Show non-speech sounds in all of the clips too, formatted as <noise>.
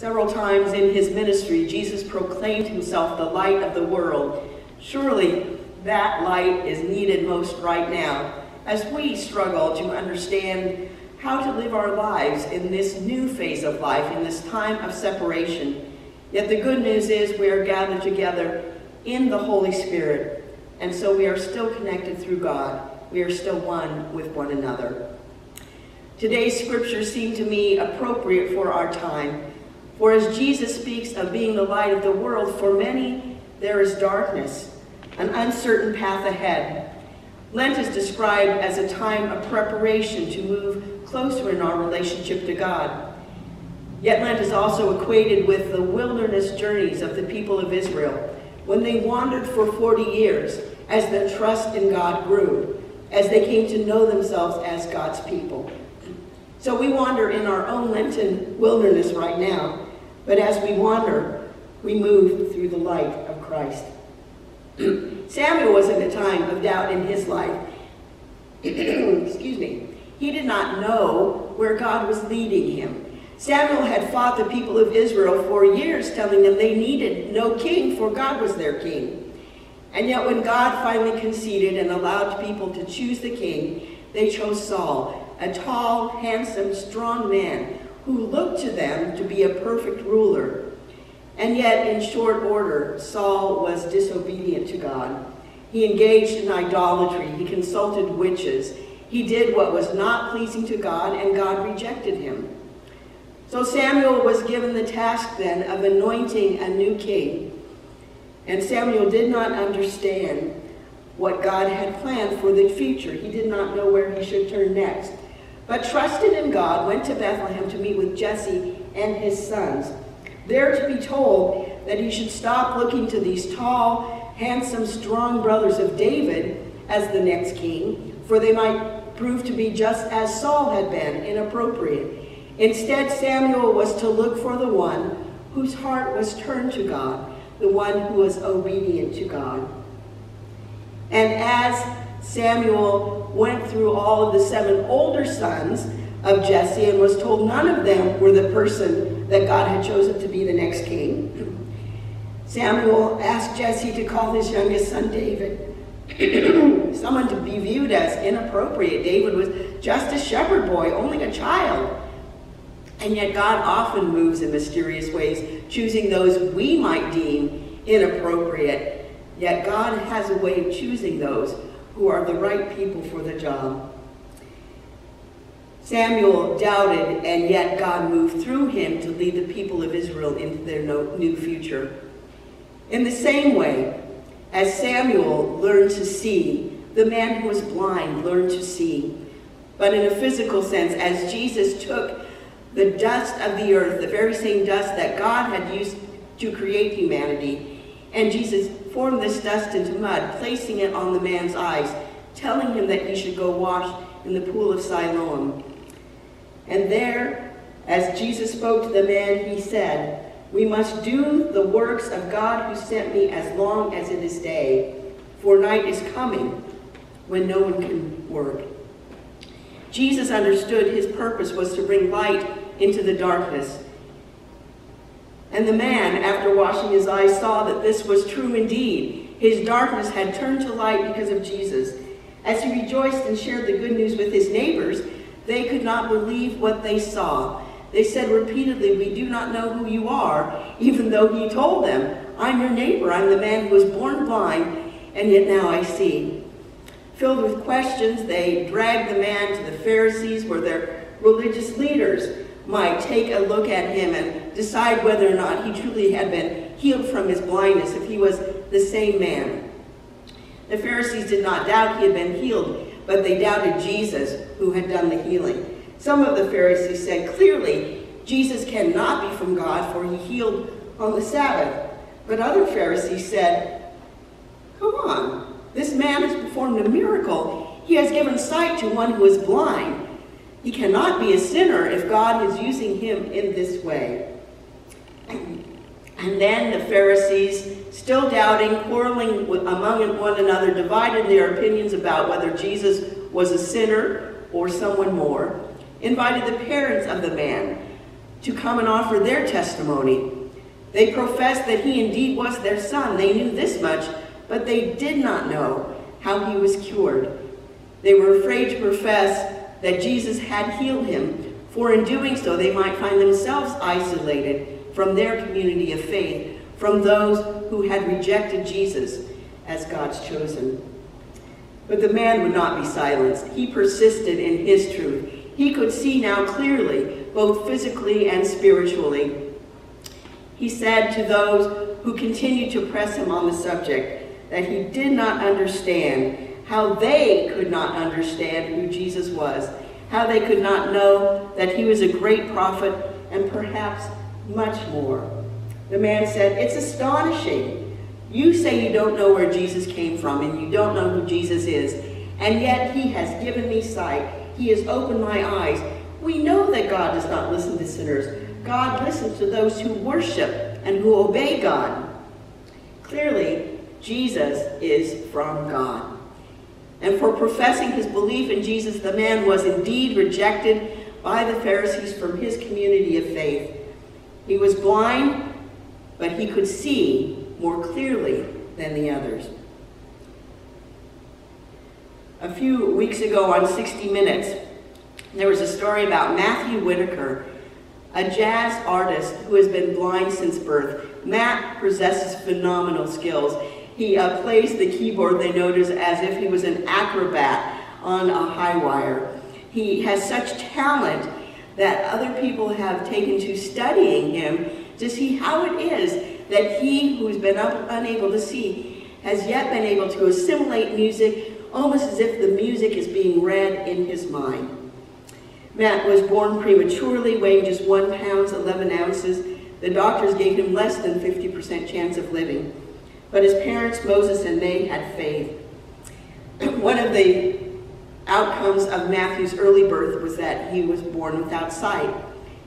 Several times in his ministry, Jesus proclaimed himself the light of the world. Surely that light is needed most right now as we struggle to understand how to live our lives in this new phase of life, in this time of separation. Yet the good news is we are gathered together in the Holy Spirit, and so we are still connected through God. We are still one with one another. Today's scripture seemed to me appropriate for our time, for as Jesus speaks of being the light of the world, for many there is darkness, an uncertain path ahead. Lent is described as a time of preparation to move closer in our relationship to God. Yet Lent is also equated with the wilderness journeys of the people of Israel when they wandered for 40 years as their trust in God grew, as they came to know themselves as God's people. So we wander in our own Lenten wilderness right now, but as we wander, we move through the light of Christ. <clears throat> Samuel was in a time of doubt in his life. <clears throat> Excuse me. He did not know where God was leading him. Samuel had fought the people of Israel for years, telling them they needed no king, for God was their king. And yet when God finally conceded and allowed people to choose the king, they chose Saul, a tall, handsome, strong man who looked to them to be a perfect ruler. And yet, in short order, Saul was disobedient to God. He engaged in idolatry. He consulted witches. He did what was not pleasing to God, and God rejected him. So Samuel was given the task then of anointing a new king. And Samuel did not understand what God had planned for the future. He did not know where he should turn next. But trusted in God, went to Bethlehem to meet with Jesse and his sons there to be told that he should stop looking to these tall, handsome, strong brothers of David as the next king, for they might prove to be just as Saul had been, inappropriate. Instead, Samuel was to look for the one whose heart was turned to God, the one who was obedient to God. And as Samuel went through all of the seven older sons of Jesse and was told none of them were the person that God had chosen to be the next king. Samuel asked Jesse to call his youngest son David, <clears throat> someone to be viewed as inappropriate. David was just a shepherd boy, only a child. And yet God often moves in mysterious ways, choosing those we might deem inappropriate. Yet God has a way of choosing those who are the right people for the job. Samuel doubted, and yet God moved through him to lead the people of Israel into their new future. In the same way, as Samuel learned to see, the man who was blind learned to see. But in a physical sense, as Jesus took the dust of the earth, the very same dust that God had used to create humanity, and Jesus formed this dust into mud, placing it on the man's eyes, telling him that he should go wash in the pool of Siloam. And there, as Jesus spoke to the man, he said, We must do the works of God who sent me as long as it is day, for night is coming when no one can work. Jesus understood his purpose was to bring light into the darkness. And the man, after washing his eyes, saw that this was true indeed. His darkness had turned to light because of Jesus. As he rejoiced and shared the good news with his neighbors, they could not believe what they saw. They said repeatedly, We do not know who you are, even though he told them, I'm your neighbor, I'm the man who was born blind, and yet now I see. Filled with questions, they dragged the man to the Pharisees, where their religious leaders might take a look at him and decide whether or not he truly had been healed from his blindness, if he was the same man. The Pharisees did not doubt he had been healed, but they doubted Jesus, who had done the healing. Some of the Pharisees said, clearly, Jesus cannot be from God, for he healed on the Sabbath. But other Pharisees said, come on, this man has performed a miracle. He has given sight to one who is blind. He cannot be a sinner if God is using him in this way. And then the Pharisees, still doubting, quarreling among one another, divided their opinions about whether Jesus was a sinner or someone more, invited the parents of the man to come and offer their testimony. They professed that he indeed was their son. They knew this much, but they did not know how he was cured. They were afraid to profess that Jesus had healed him, for in doing so they might find themselves isolated from their community of faith, from those who had rejected Jesus as God's chosen. But the man would not be silenced. He persisted in his truth. He could see now clearly, both physically and spiritually. He said to those who continued to press him on the subject that he did not understand how they could not understand who Jesus was, how they could not know that he was a great prophet and perhaps much more. The man said, It's astonishing. You say you don't know where Jesus came from and you don't know who Jesus is, and yet he has given me sight. He has opened my eyes. We know that God does not listen to sinners. God listens to those who worship and who obey God. Clearly, Jesus is from God. And for professing his belief in Jesus, the man was indeed rejected by the Pharisees from his community of faith. He was blind, but he could see more clearly than the others. A few weeks ago on 60 Minutes, there was a story about Matthew Whitaker, a jazz artist who has been blind since birth. Matt possesses phenomenal skills. He uh, plays the keyboard, they notice, as if he was an acrobat on a high wire. He has such talent that other people have taken to studying him to see how it is that he who's been up, unable to see has yet been able to assimilate music almost as if the music is being read in his mind. Matt was born prematurely, weighing just one pound, 11 ounces. The doctors gave him less than 50% chance of living. But his parents, Moses and May, had faith. <clears throat> one of the outcomes of Matthew's early birth was that he was born without sight.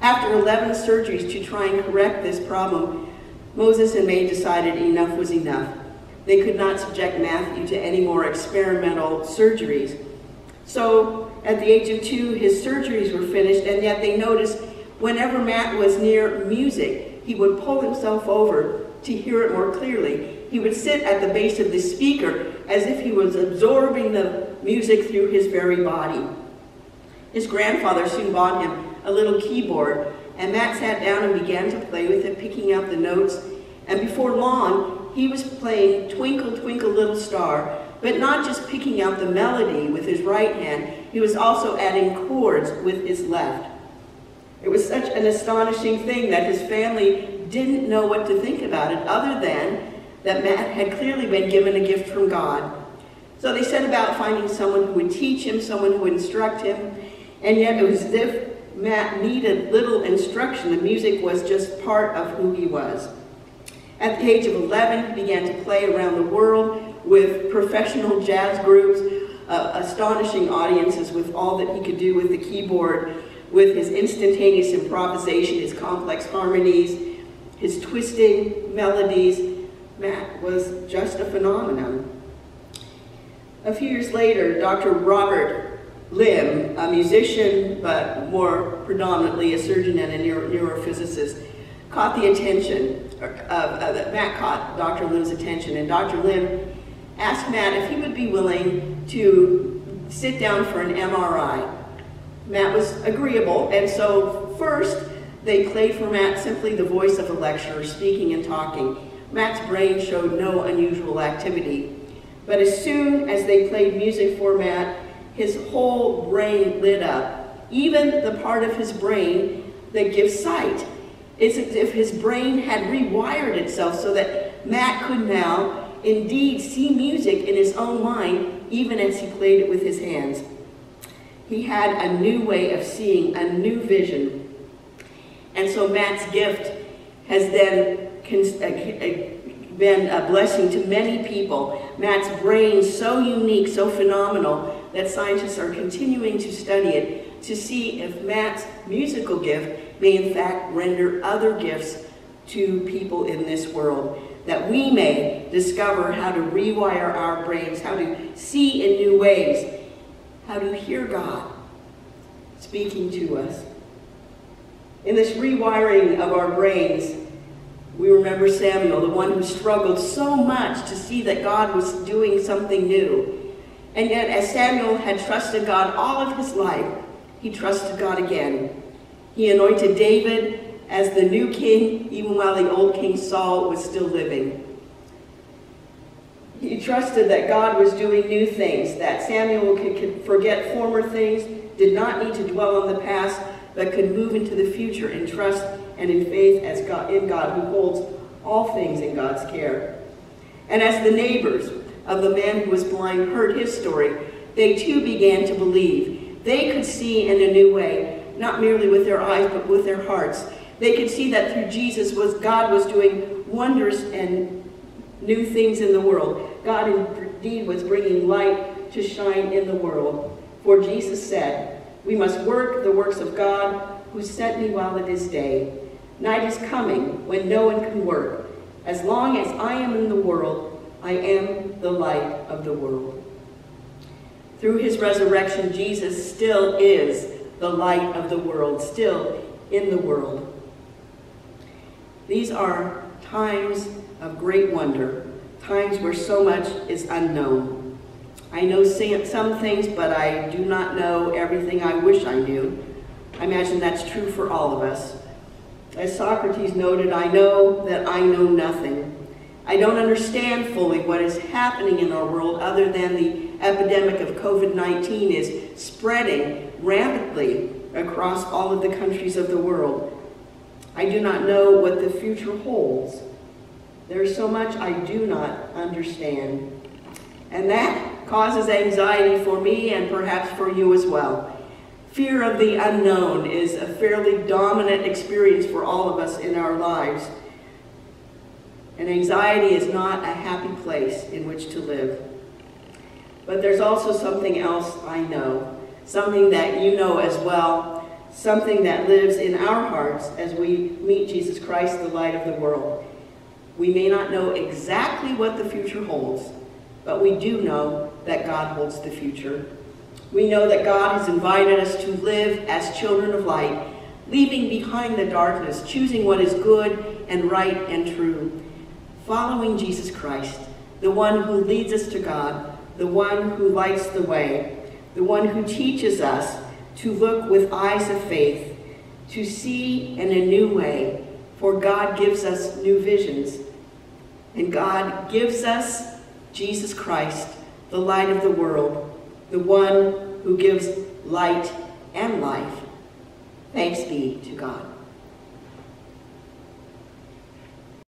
After 11 surgeries to try and correct this problem, Moses and May decided enough was enough. They could not subject Matthew to any more experimental surgeries. So at the age of two, his surgeries were finished, and yet they noticed whenever Matt was near music, he would pull himself over to hear it more clearly. He would sit at the base of the speaker as if he was absorbing the music through his very body. His grandfather soon bought him a little keyboard, and Matt sat down and began to play with it, picking out the notes. And before long, he was playing Twinkle, Twinkle, Little Star, but not just picking out the melody with his right hand, he was also adding chords with his left. It was such an astonishing thing that his family didn't know what to think about it other than that Matt had clearly been given a gift from God. So they set about finding someone who would teach him, someone who would instruct him, and yet it was as if Matt needed little instruction. The music was just part of who he was. At the age of 11, he began to play around the world with professional jazz groups, uh, astonishing audiences with all that he could do with the keyboard, with his instantaneous improvisation, his complex harmonies, his twisting melodies, Matt was just a phenomenon. A few years later, Dr. Robert Limb, a musician, but more predominantly a surgeon and a neuro neurophysicist, caught the attention, of, uh, Matt caught Dr. Limb's attention, and Dr. Limb asked Matt if he would be willing to sit down for an MRI. Matt was agreeable, and so first they played for Matt simply the voice of a lecturer speaking and talking. Matt's brain showed no unusual activity. But as soon as they played music for Matt, his whole brain lit up, even the part of his brain that gives sight. It's as if his brain had rewired itself so that Matt could now indeed see music in his own mind, even as he played it with his hands. He had a new way of seeing, a new vision. And so Matt's gift has then uh, been a blessing to many people. Matt's brain so unique, so phenomenal, that scientists are continuing to study it to see if Matt's musical gift may in fact render other gifts to people in this world. That we may discover how to rewire our brains, how to see in new ways, how to hear God speaking to us. In this rewiring of our brains, we remember Samuel, the one who struggled so much to see that God was doing something new. And yet, as Samuel had trusted God all of his life, he trusted God again. He anointed David as the new king, even while the old king Saul was still living. He trusted that God was doing new things, that Samuel could, forget former things, did not need to dwell on the past, but could move into the future and trust and in faith as God, in God who holds all things in God's care. And as the neighbors of the man who was blind heard his story, they too began to believe. They could see in a new way, not merely with their eyes, but with their hearts. They could see that through Jesus was God was doing wonders and new things in the world. God indeed was bringing light to shine in the world. For Jesus said, We must work the works of God who sent me while it is day. Night is coming when no one can work. As long as I am in the world, I am the light of the world. Through his resurrection, Jesus still is the light of the world, still in the world. These are times of great wonder, times where so much is unknown. I know some things, but I do not know everything I wish I knew. I imagine that's true for all of us. As Socrates noted, I know that I know nothing. I don't understand fully what is happening in our world other than the epidemic of COVID-19 is spreading rapidly across all of the countries of the world. I do not know what the future holds. There is so much I do not understand. And that causes anxiety for me and perhaps for you as well. Fear of the unknown is a fairly dominant experience for all of us in our lives. And anxiety is not a happy place in which to live. But there's also something else I know, something that you know as well, something that lives in our hearts as we meet Jesus Christ, the light of the world. We may not know exactly what the future holds, but we do know that God holds the future. We know that God has invited us to live as children of light, leaving behind the darkness, choosing what is good and right and true, following Jesus Christ, the one who leads us to God, the one who lights the way, the one who teaches us to look with eyes of faith, to see in a new way, for God gives us new visions. And God gives us Jesus Christ, the light of the world, the one who gives light and life. Thanks be to God.